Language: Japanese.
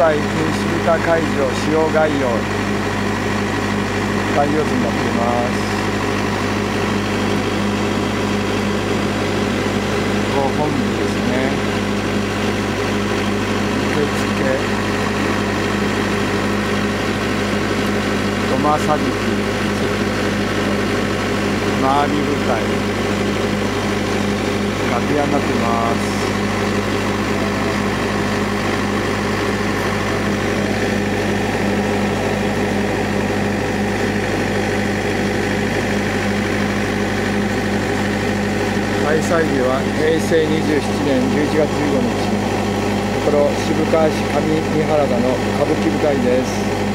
台渋田会場使用概要概要図になっています。ご本部ですね。受付。土間桟敷周り舞台。楽屋になっています。祭日は平成27年11月15日。ところ渋川市上三原田の歌舞伎舞台です。